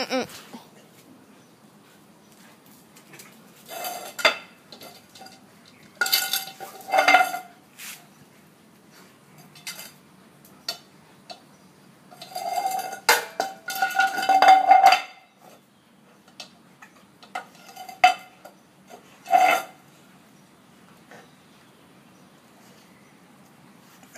嗯嗯